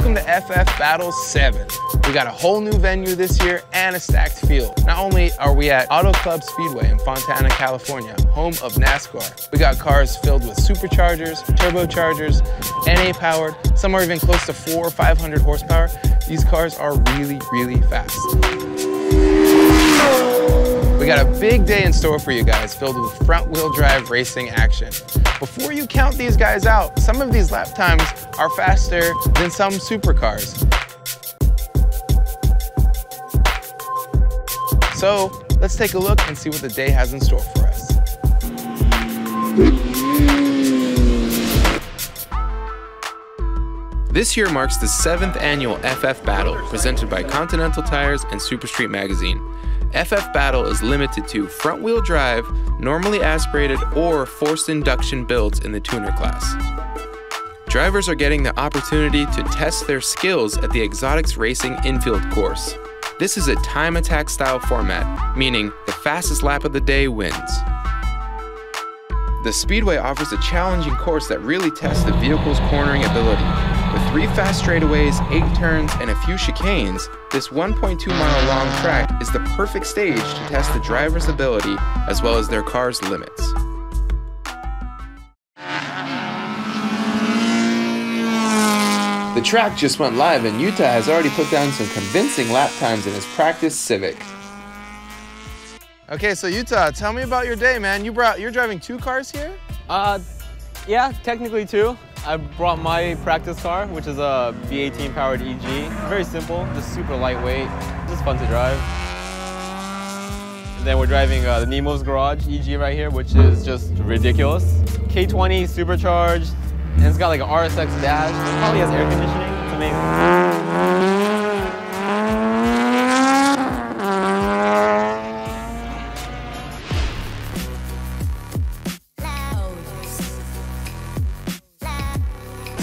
FF Battle 7. We got a whole new venue this year and a stacked field. Not only are we at Auto Club Speedway in Fontana, California, home of NASCAR, we got cars filled with superchargers, turbochargers, NA powered, some are even close to four or 500 horsepower. These cars are really, really fast. We got a big day in store for you guys filled with front wheel drive racing action. Before you count these guys out, some of these lap times are faster than some supercars. So let's take a look and see what the day has in store for us. This year marks the seventh annual FF Battle presented by Continental Tires and Super Street Magazine. FF Battle is limited to front wheel drive, normally aspirated, or forced induction builds in the tuner class. Drivers are getting the opportunity to test their skills at the Exotics Racing infield course. This is a time attack style format, meaning the fastest lap of the day wins. The Speedway offers a challenging course that really tests the vehicle's cornering ability. With three fast straightaways, eight turns, and a few chicanes, this 1.2 mile long track is the perfect stage to test the driver's ability as well as their car's limits. The track just went live and Utah has already put down some convincing lap times in his practice Civic. Okay, so Utah, tell me about your day, man. You brought you're driving two cars here? Uh yeah, technically two. I brought my practice car, which is a B18 powered EG. Very simple, just super lightweight, just fun to drive. And then we're driving uh, the Nemo's Garage EG right here, which is just ridiculous. K20 supercharged, and it's got like an RSX dash. It probably has air conditioning. It's amazing.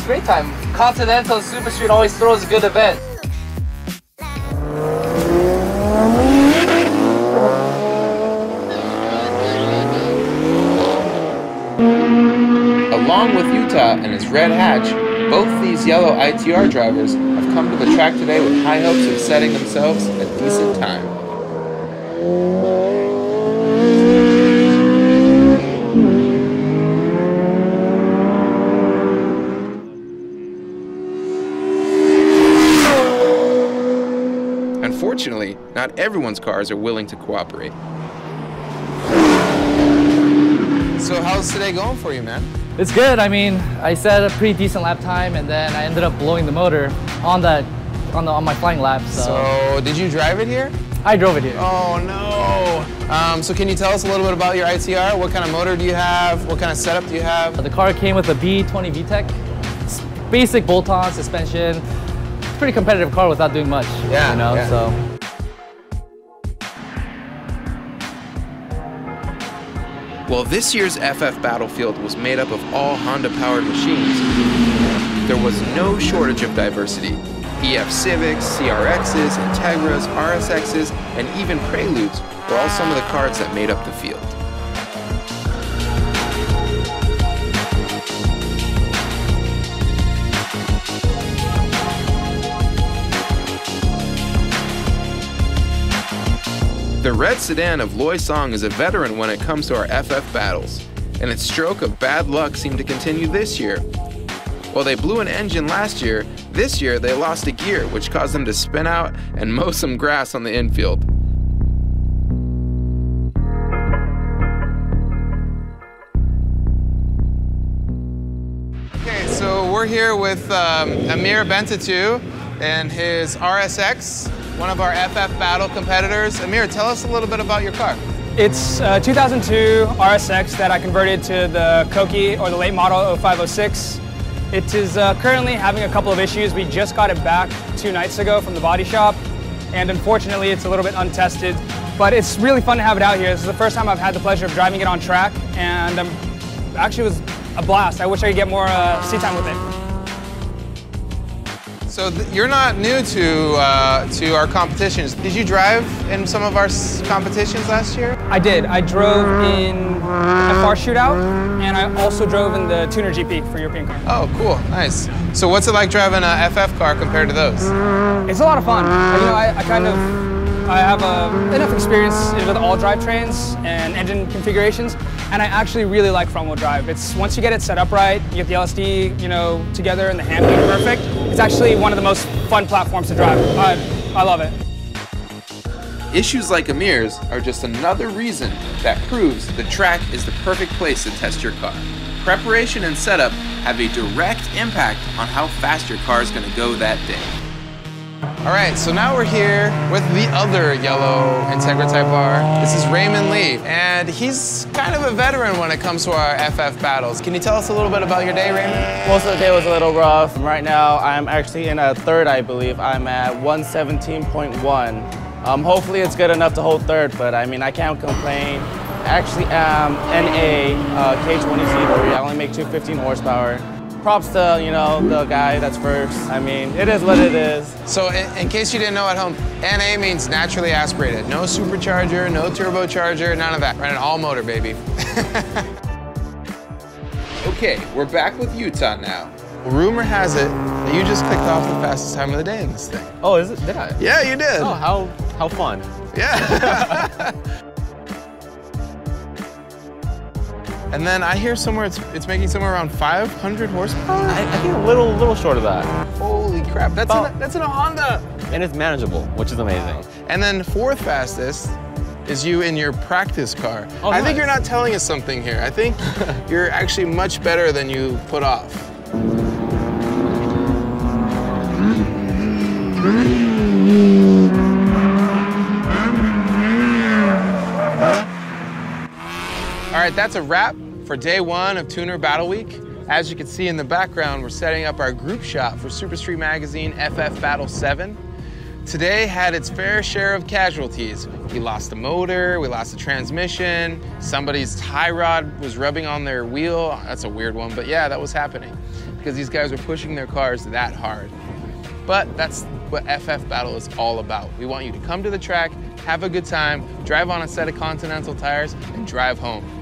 Great time. Continental Super Street always throws a good event. Along with Utah and his red hatch, both these yellow ITR drivers have come to the track today with high hopes of setting themselves a decent time. Unfortunately, not everyone's cars are willing to cooperate. So how's today going for you, man? It's good. I mean, I set a pretty decent lap time, and then I ended up blowing the motor on that on the on my flying lap. So, So did you drive it here? I drove it here. Oh no. Um, so can you tell us a little bit about your ITR? What kind of motor do you have? What kind of setup do you have? The car came with a B20 VTEC, It's basic bolt-on suspension. It's a pretty competitive car without doing much. Yeah, you know. yeah. So Well, this year's FF Battlefield was made up of all Honda-powered machines. There was no shortage of diversity. EF Civics, CRXs, Integras, RSXs, and even Preludes were all some of the cars that made up the field. The red sedan of Loy Song is a veteran when it comes to our FF battles, and its stroke of bad luck seemed to continue this year. While they blew an engine last year, this year they lost a gear, which caused them to spin out and mow some grass on the infield. Okay, so we're here with um, Amir Bentatu and his RSX, one of our FF Battle competitors. Amir, tell us a little bit about your car. It's a 2002 RSX that I converted to the Koki or the late model 0506. It is uh, currently having a couple of issues. We just got it back two nights ago from the body shop, and unfortunately it's a little bit untested. But it's really fun to have it out here. This is the first time I've had the pleasure of driving it on track, and um, actually it was a blast. I wish I could get more uh, seat time with it. So you're not new to uh, to our competitions. Did you drive in some of our competitions last year? I did. I drove in a FR Shootout, and I also drove in the Tuner GP for European car. Oh, cool, nice. So what's it like driving a FF car compared to those? It's a lot of fun. You know, I, I kind of I have uh, enough experience with all drivetrains and engine configurations, and I actually really like front-wheel drive. It's once you get it set up right, you get the LSD, you know, together and the handling being perfect. It's actually one of the most fun platforms to drive. I, I love it. Issues like Amir's are just another reason that proves the track is the perfect place to test your car. Preparation and setup have a direct impact on how fast your car is going to go that day. All right, so now we're here with the other yellow Integra Type R. This is Raymond Lee, and he's kind of a veteran when it comes to our FF battles. Can you tell us a little bit about your day, Raymond? Most of the day was a little rough. Right now, I'm actually in a third, I believe. I'm at 117.1. Um, hopefully, it's good enough to hold third, but I mean, I can't complain. Actually, am NA uh, K20C3. I only make 215 horsepower. Props to you know the guy that's first. I mean, it is what it is. So, in, in case you didn't know at home, NA means naturally aspirated. No supercharger, no turbocharger, none of that. Running all motor, baby. okay, we're back with Utah now. Rumor has it that you just clicked off the fastest time of the day in this thing. Oh, is it? Did I? Yeah, you did. Oh, how how fun. Yeah. and then I hear somewhere it's, it's making somewhere around 500 horsepower. I, I think a little little short of that, Holy crap, that's, Oh. in, that's in a Honda. and it's manageable, which is amazing. And then fourth fastest is you in your practice car. Oh, I think you're not telling us something here. I think you're actually much better than you put off. Mm-hmm. Right, that's a wrap for day one of Tuner Battle Week. As you can see in the background, we're setting up our group shot for Super Street Magazine FF Battle 7. Today had its fair share of casualties. We lost the motor, we lost the transmission, somebody's tie rod was rubbing on their wheel. That's a weird one, but yeah, that was happening because these guys were pushing their cars that hard. But that's what FF Battle is all about. We want you to come to the track, have a good time, drive on a set of Continental tires, and drive home.